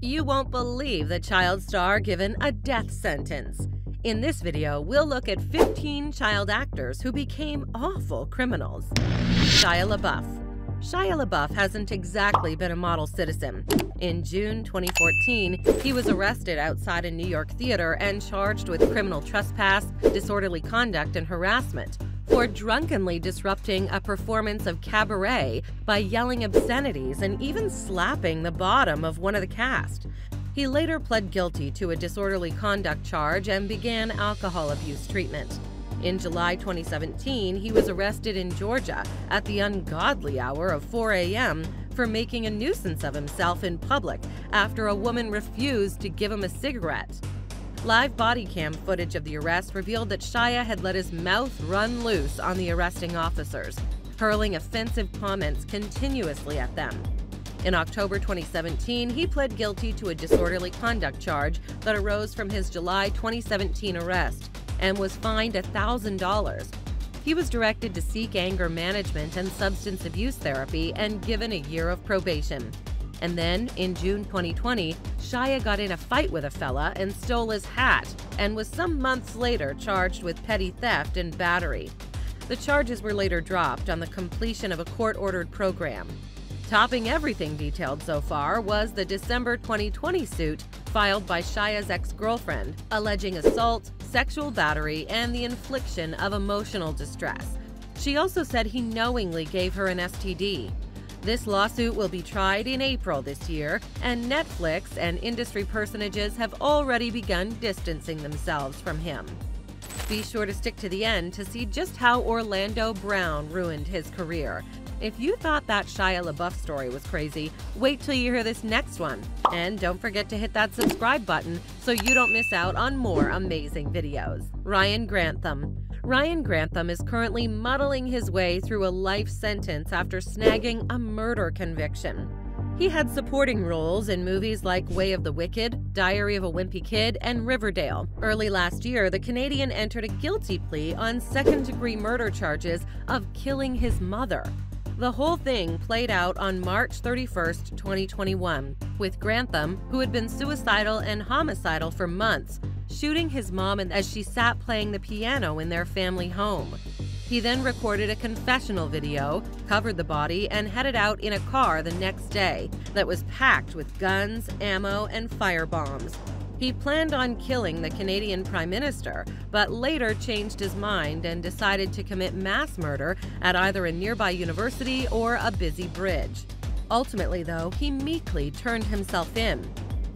You won't believe the child star given a death sentence. In this video, we'll look at 15 child actors who became awful criminals. Shia LaBeouf. Shia LaBeouf hasn't exactly been a model citizen. In June 2014, he was arrested outside a New York theater and charged with criminal trespass, disorderly conduct, and harassment for drunkenly disrupting a performance of cabaret by yelling obscenities and even slapping the bottom of one of the cast. He later pled guilty to a disorderly conduct charge and began alcohol abuse treatment. In July 2017, he was arrested in Georgia at the ungodly hour of 4 a.m. for making a nuisance of himself in public after a woman refused to give him a cigarette. Live body cam footage of the arrest revealed that Shia had let his mouth run loose on the arresting officers, hurling offensive comments continuously at them. In October 2017, he pled guilty to a disorderly conduct charge that arose from his July 2017 arrest and was fined $1,000. He was directed to seek anger management and substance abuse therapy and given a year of probation. And then, in June 2020, Shia got in a fight with a fella and stole his hat, and was some months later charged with petty theft and battery. The charges were later dropped on the completion of a court ordered program. Topping everything detailed so far was the December 2020 suit filed by Shia's ex girlfriend, alleging assault, sexual battery, and the infliction of emotional distress. She also said he knowingly gave her an STD. This lawsuit will be tried in April this year, and Netflix and industry personages have already begun distancing themselves from him. Be sure to stick to the end to see just how Orlando Brown ruined his career. If you thought that Shia LaBeouf story was crazy, wait till you hear this next one. And don't forget to hit that subscribe button so you don't miss out on more amazing videos. Ryan Grantham. Ryan Grantham is currently muddling his way through a life sentence after snagging a murder conviction. He had supporting roles in movies like Way of the Wicked, Diary of a Wimpy Kid, and Riverdale. Early last year, the Canadian entered a guilty plea on second degree murder charges of killing his mother. The whole thing played out on March 31, 2021, with Grantham, who had been suicidal and homicidal for months, shooting his mom as she sat playing the piano in their family home. He then recorded a confessional video, covered the body, and headed out in a car the next day that was packed with guns, ammo, and firebombs. He planned on killing the Canadian Prime Minister, but later changed his mind and decided to commit mass murder at either a nearby university or a busy bridge. Ultimately, though, he meekly turned himself in.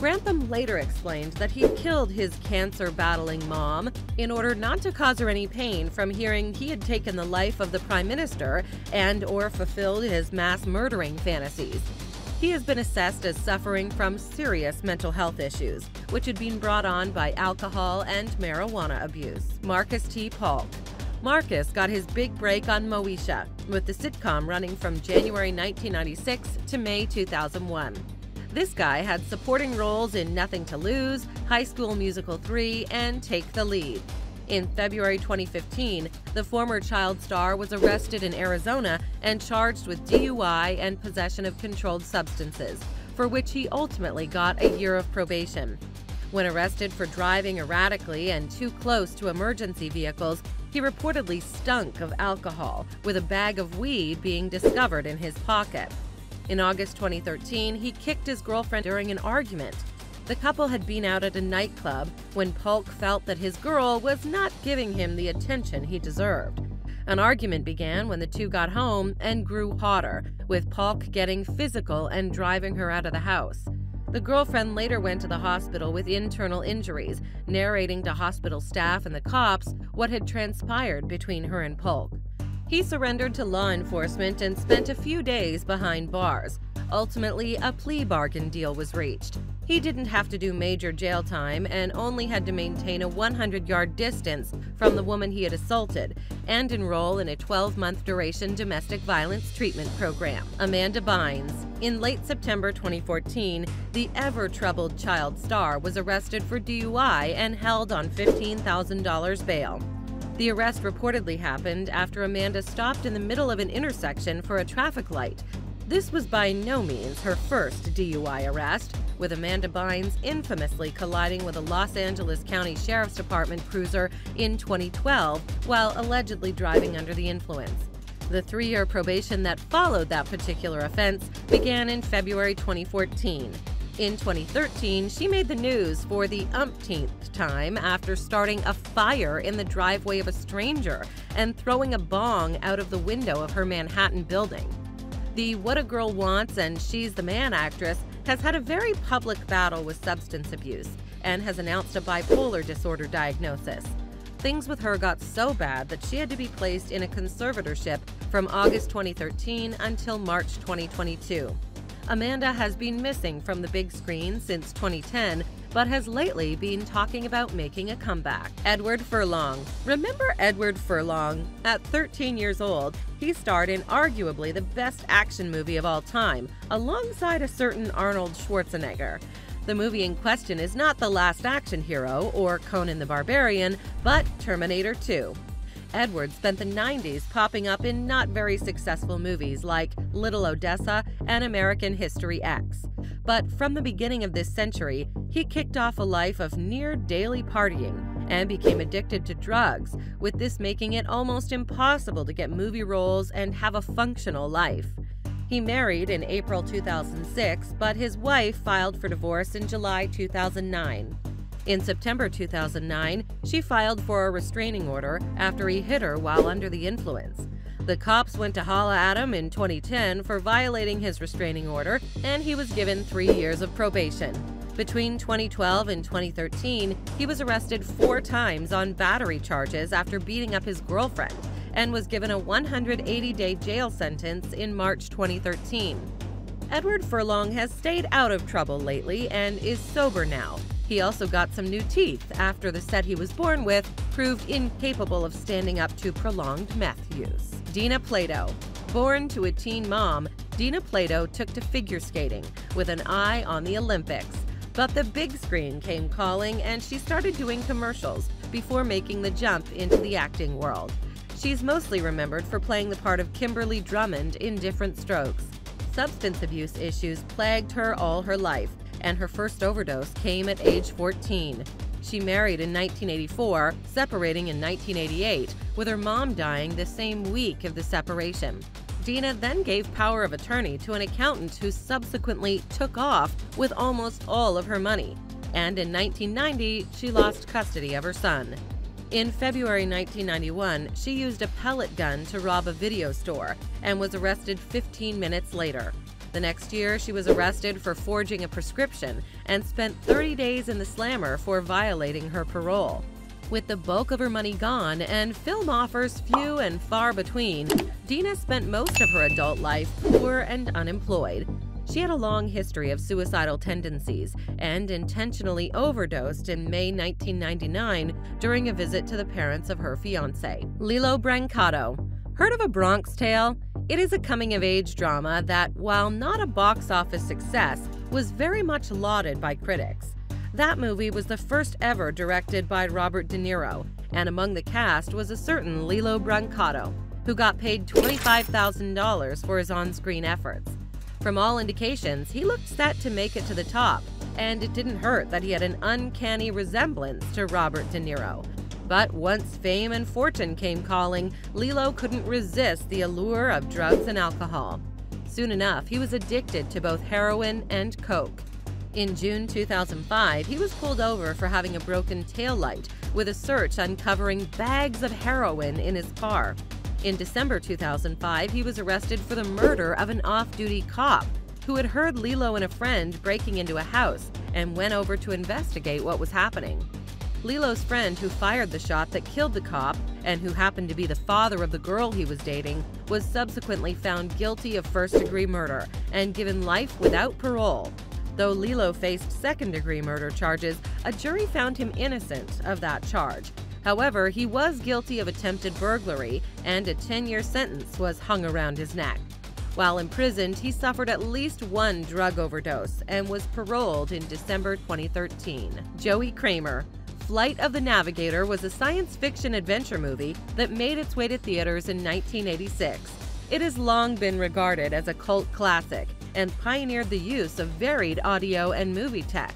Grantham later explained that he killed his cancer battling mom in order not to cause her any pain from hearing he had taken the life of the prime minister and or fulfilled his mass murdering fantasies. He has been assessed as suffering from serious mental health issues, which had been brought on by alcohol and marijuana abuse. Marcus T. Paulk. Marcus got his big break on Moesha, with the sitcom running from January 1996 to May 2001. This guy had supporting roles in Nothing to Lose, High School Musical 3, and Take the Lead. In February 2015, the former child star was arrested in Arizona and charged with DUI and possession of controlled substances, for which he ultimately got a year of probation. When arrested for driving erratically and too close to emergency vehicles, he reportedly stunk of alcohol, with a bag of weed being discovered in his pocket. In August 2013, he kicked his girlfriend during an argument. The couple had been out at a nightclub when Paulk felt that his girl was not giving him the attention he deserved. An argument began when the two got home and grew hotter, with Paulk getting physical and driving her out of the house. The girlfriend later went to the hospital with internal injuries, narrating to hospital staff and the cops what had transpired between her and Paulk. He surrendered to law enforcement and spent a few days behind bars. Ultimately, a plea bargain deal was reached. He didn't have to do major jail time and only had to maintain a 100 yard distance from the woman he had assaulted and enroll in a 12 month duration domestic violence treatment program. Amanda Bynes. In late September 2014, the ever troubled child star was arrested for DUI and held on $15,000 bail. The arrest reportedly happened after Amanda stopped in the middle of an intersection for a traffic light. This was by no means her first DUI arrest, with Amanda Bynes infamously colliding with a Los Angeles County Sheriff's Department cruiser in 2012 while allegedly driving under the influence. The three year probation that followed that particular offense began in February 2014. In 2013, she made the news for the umpteenth time after starting a fire in the driveway of a stranger and throwing a bong out of the window of her Manhattan building. The What a Girl Wants and She's the Man actress has had a very public battle with substance abuse and has announced a bipolar disorder diagnosis. Things with her got so bad that she had to be placed in a conservatorship from August 2013 until March 2022. Amanda has been missing from the big screen since 2010, but has lately been talking about making a comeback. Edward Furlong. Remember Edward Furlong? At 13 years old, he starred in arguably the best action movie of all time, alongside a certain Arnold Schwarzenegger. The movie in question is not The Last Action Hero or Conan the Barbarian, but Terminator 2. Edward spent the 90s popping up in not very successful movies like Little Odessa and American History X. But from the beginning of this century, he kicked off a life of near daily partying and became addicted to drugs, with this making it almost impossible to get movie roles and have a functional life. He married in April 2006, but his wife filed for divorce in July 2009. In September 2009, she filed for a restraining order after he hit her while under the influence. The cops went to holla at him in 2010 for violating his restraining order, and he was given three years of probation. Between 2012 and 2013, he was arrested four times on battery charges after beating up his girlfriend and was given a 180 day jail sentence in March 2013. Edward Furlong has stayed out of trouble lately and is sober now. He also got some new teeth after the set he was born with proved incapable of standing up to prolonged meth use. Dina Plato. Born to a teen mom, Dina Plato took to figure skating with an eye on the Olympics. But the big screen came calling and she started doing commercials before making the jump into the acting world. She's mostly remembered for playing the part of Kimberly Drummond in Diff'rent Strokes. Substance abuse issues plagued her all her life, and her first overdose came at age 14. She married in 1984, separating in 1988, with her mom dying the same week of the separation. Dina then gave power of attorney to an accountant who subsequently took off with almost all of her money. And in 1990, she lost custody of her son. In February 1991, she used a pellet gun to rob a video store and was arrested 15 minutes later. The next year, she was arrested for forging a prescription and spent 30 days in the slammer for violating her parole. With the bulk of her money gone and film offers few and far between, Dina spent most of her adult life poor and unemployed. She had a long history of suicidal tendencies and intentionally overdosed in May 1999 during a visit to the parents of her fiance. Lillo Brancato. Heard of A Bronx Tale? It is a coming of age drama that, while not a box office success, was very much lauded by critics. That movie was the first ever directed by Robert De Niro, and among the cast was a certain Lillo Brancato, who got paid $25,000 for his on screen efforts. From all indications, he looked set to make it to the top, and it didn't hurt that he had an uncanny resemblance to Robert De Niro. But once fame and fortune came calling, Lillo couldn't resist the allure of drugs and alcohol. Soon enough, he was addicted to both heroin and coke. In June 2005, he was pulled over for having a broken taillight, with a search uncovering bags of heroin in his car. In December 2005, he was arrested for the murder of an off duty cop who had heard Lillo and a friend breaking into a house and went over to investigate what was happening. Lillo's friend, who fired the shot that killed the cop and who happened to be the father of the girl he was dating, was subsequently found guilty of first degree murder and given life without parole. Though Lillo faced second degree murder charges, a jury found him innocent of that charge However, he was guilty of attempted burglary, and a 10 year sentence was hung around his neck. While imprisoned, he suffered at least one drug overdose and was paroled in December 2013. Joey Cramer. Flight of the Navigator was a science fiction adventure movie that made its way to theaters in 1986. It has long been regarded as a cult classic and pioneered the use of varied audio and movie tech.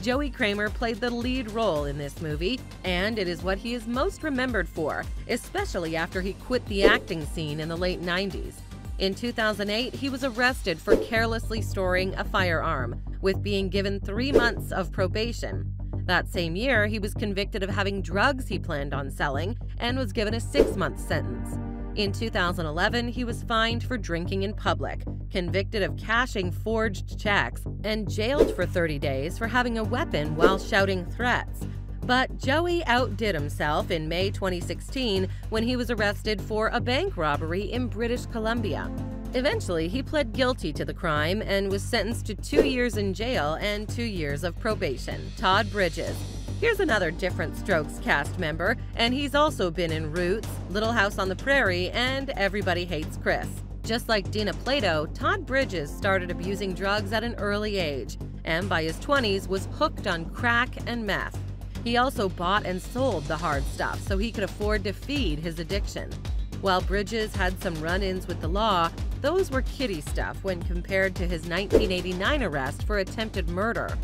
Joey Cramer played the lead role in this movie, and it is what he is most remembered for, especially after he quit the acting scene in the late 90s. In 2008, he was arrested for carelessly storing a firearm, with being given three months of probation. That same year, he was convicted of having drugs he planned on selling and was given a six month sentence. In 2011, he was fined for drinking in public, convicted of cashing forged checks, and jailed for 30 days for having a weapon while shouting threats. But Joey outdid himself in May 2016 when he was arrested for a bank robbery in British Columbia. Eventually, he pled guilty to the crime and was sentenced to two years in jail and two years of probation. Todd Bridges, Here's another Diff'rent Strokes cast member, and he's also been in Roots, Little House on the Prairie, and Everybody Hates Chris. Just like Dina Plato, Todd Bridges started abusing drugs at an early age, and by his 20s was hooked on crack and meth. He also bought and sold the hard stuff so he could afford to feed his addiction. While Bridges had some run ins with the law, those were kiddie stuff when compared to his 1989 arrest for attempted murder.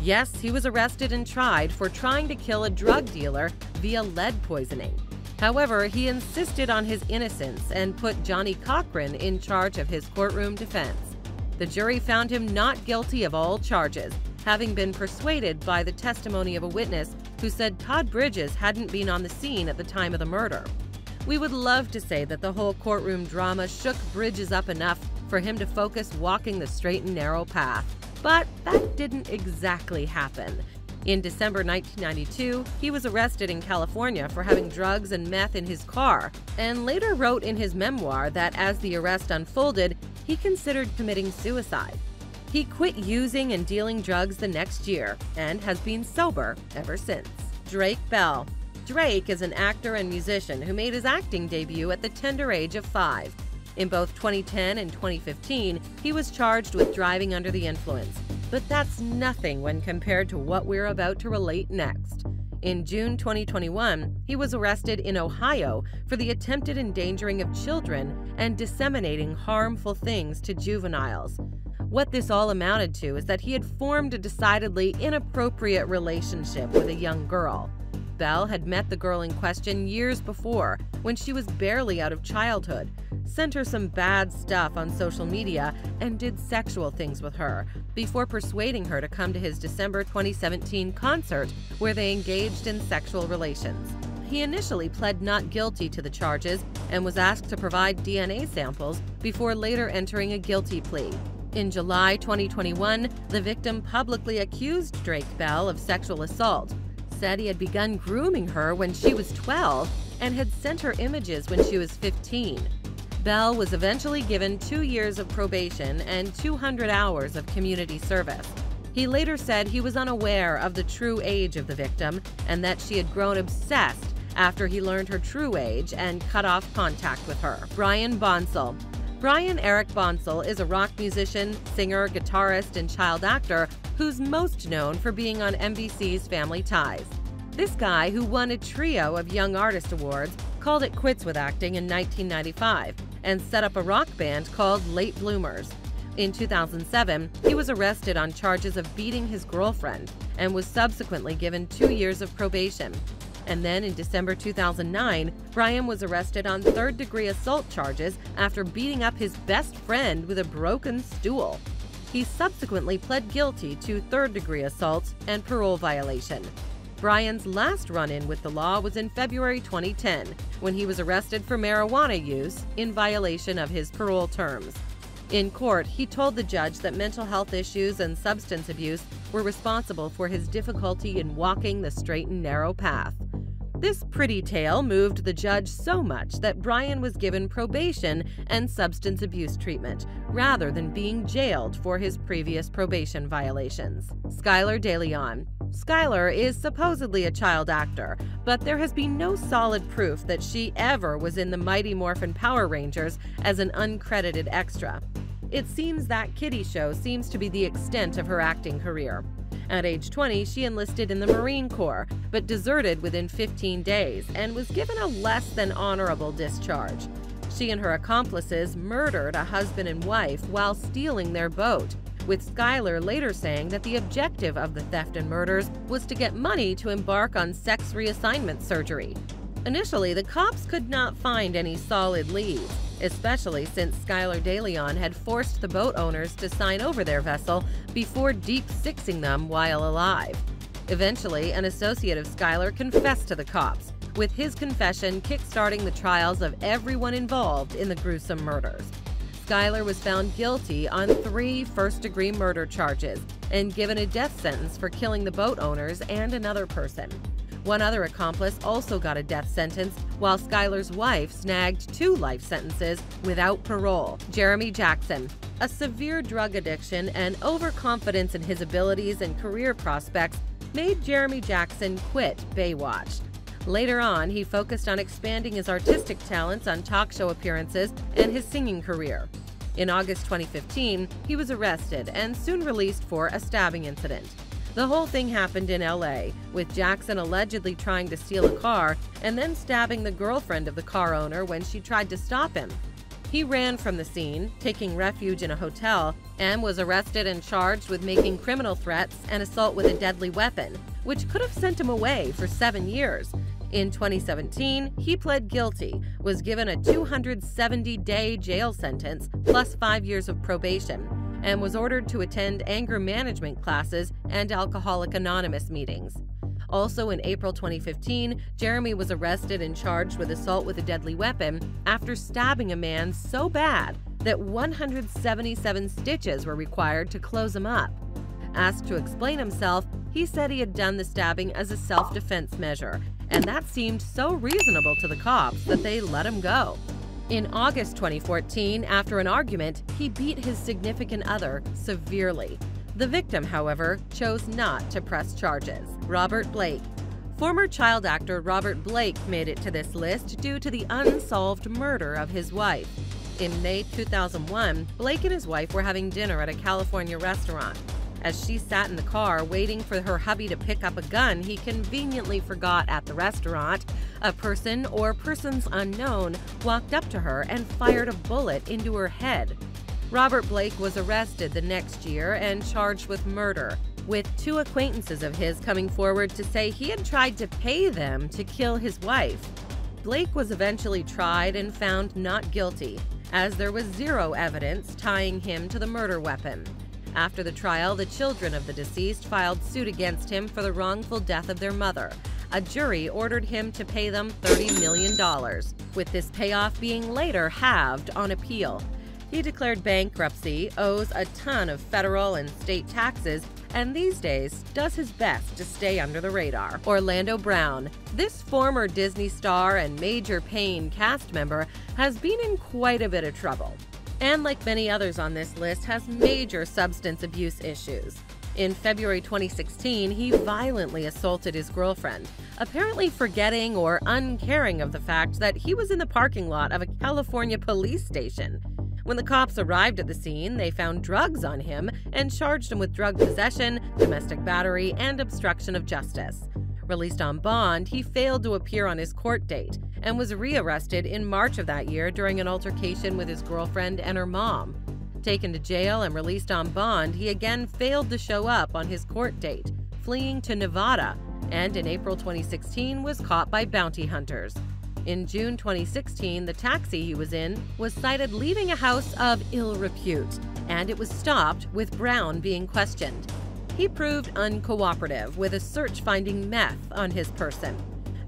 Yes, he was arrested and tried for trying to kill a drug dealer via lead poisoning. However, he insisted on his innocence and put Johnnie Cochran in charge of his courtroom defense. The jury found him not guilty of all charges, having been persuaded by the testimony of a witness who said Todd Bridges hadn't been on the scene at the time of the murder. We would love to say that the whole courtroom drama shook Bridges up enough for him to focus walking the straight and narrow path. But that didn't exactly happen. In December 1992, he was arrested in California for having drugs and meth in his car, and later wrote in his memoir that as the arrest unfolded, he considered committing suicide. He quit using and dealing drugs the next year and has been sober ever since. Drake Bell. Drake is an actor and musician who made his acting debut at the tender age of five. In both 2010 and 2015, he was charged with driving under the influence, but that's nothing when compared to what we're about to relate next. In June 2021, he was arrested in Ohio for the attempted endangering of children and disseminating harmful things to juveniles. What this all amounted to is that he had formed a decidedly inappropriate relationship with a young girl. Bell had met the girl in question years before, when she was barely out of childhood, sent her some bad stuff on social media, and did sexual things with her before persuading her to come to his December 2017 concert where they engaged in sexual relations. He initially pled not guilty to the charges and was asked to provide DNA samples before later entering a guilty plea. In July 2021, the victim publicly accused Drake Bell of sexual assault, said he had begun grooming her when she was 12 and had sent her images when she was 15. Bell was eventually given two years of probation and 200 hours of community service. He later said he was unaware of the true age of the victim and that she had grown obsessed after he learned her true age and cut off contact with her. Brian Bonsall. Brian Eric Bonsall is a rock musician, singer, guitarist, and child actor who's most known for being on NBC's Family Ties. This guy, who won a trio of Young Artist Awards, called it quits with acting in 1995 and set up a rock band called Late Bloomers. In 2007, he was arrested on charges of beating his girlfriend and was subsequently given two years of probation. And then in December 2009, Brian was arrested on third degree assault charges after beating up his best friend with a broken stool. He subsequently pled guilty to third degree assault and parole violation. Brian's last run in with the law was in February 2010 when he was arrested for marijuana use in violation of his parole terms. In court, he told the judge that mental health issues and substance abuse were responsible for his difficulty in walking the straight and narrow path. This pretty tale moved the judge so much that Brian was given probation and substance abuse treatment, rather than being jailed for his previous probation violations. Skylar DeLeon. Skylar is supposedly a child actor, but there has been no solid proof that she ever was in the Mighty Morphin Power Rangers as an uncredited extra. It seems that kiddie show seems to be the extent of her acting career. At age 20, she enlisted in the Marine Corps, but deserted within 15 days and was given a less than honorable discharge. She and her accomplices murdered a husband and wife while stealing their boat, with Skylar later saying that the objective of the theft and murders was to get money to embark on sex reassignment surgery. Initially, the cops could not find any solid leads, especially since Skylar DeLeon had forced the boat owners to sign over their vessel before deep sixing them while alive. Eventually, an associate of Skylar confessed to the cops, with his confession kickstarting the trials of everyone involved in the gruesome murders. Skylar was found guilty on three first degree murder charges and given a death sentence for killing the boat owners and another person. One other accomplice also got a death sentence, while Skylar's wife snagged two life sentences without parole. Jeremy Jackson. A severe drug addiction and overconfidence in his abilities and career prospects made Jeremy Jackson quit Baywatch. Later on, he focused on expanding his artistic talents on talk show appearances and his singing career. In August 2015, he was arrested and soon released for a stabbing incident. The whole thing happened in LA, with Jackson allegedly trying to steal a car and then stabbing the girlfriend of the car owner when she tried to stop him. He ran from the scene, taking refuge in a hotel, and was arrested and charged with making criminal threats and assault with a deadly weapon, which could have sent him away for seven years. In 2017, he pled guilty, was given a 270 day jail sentence plus five years of probation, and was ordered to attend anger management classes and Alcoholic Anonymous meetings. Also in April 2015, Jeremy was arrested and charged with assault with a deadly weapon after stabbing a man so bad that 177 stitches were required to close him up. Asked to explain himself, he said he had done the stabbing as a self defense measure, and that seemed so reasonable to the cops that they let him go. In August 2014, after an argument, he beat his significant other severely. The victim, however, chose not to press charges. Robert Blake. Former child actor Robert Blake made it to this list due to the unsolved murder of his wife. In May 2001, Blake and his wife were having dinner at a California restaurant. As she sat in the car waiting for her hubby to pick up a gun he conveniently forgot at the restaurant, a person or persons unknown walked up to her and fired a bullet into her head. Robert Blake was arrested the next year and charged with murder, with two acquaintances of his coming forward to say he had tried to pay them to kill his wife. Blake was eventually tried and found not guilty, as there was zero evidence tying him to the murder weapon. After the trial, the children of the deceased filed suit against him for the wrongful death of their mother. A jury ordered him to pay them $30 million, with this payoff being later halved on appeal. He declared bankruptcy, owes a ton of federal and state taxes, and these days does his best to stay under the radar. Orlando Brown. This former Disney star and Major Payne cast member has been in quite a bit of trouble and like many others on this list, has major substance abuse issues. In February 2016, he violently assaulted his girlfriend, apparently forgetting or uncaring of the fact that he was in the parking lot of a California police station. When the cops arrived at the scene, they found drugs on him and charged him with drug possession, domestic battery, and obstruction of justice. Released on bond, he failed to appear on his court date and was rearrested in March of that year during an altercation with his girlfriend and her mom. Taken to jail and released on bond, he again failed to show up on his court date, fleeing to Nevada, and in April 2016 was caught by bounty hunters. In June 2016, the taxi he was in was cited leaving a house of ill repute, and it was stopped with Brown being questioned. He proved uncooperative with a search finding meth on his person.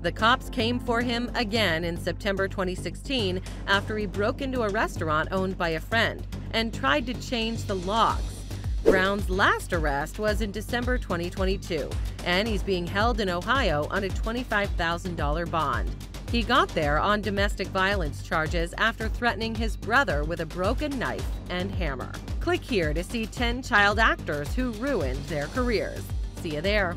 The cops came for him again in September 2016 after he broke into a restaurant owned by a friend and tried to change the locks. Brown's last arrest was in December 2022, and he's being held in Ohio on a $25,000 bond. He got there on domestic violence charges after threatening his brother with a broken knife and hammer. Click here to see 10 child actors who ruined their careers. See you there.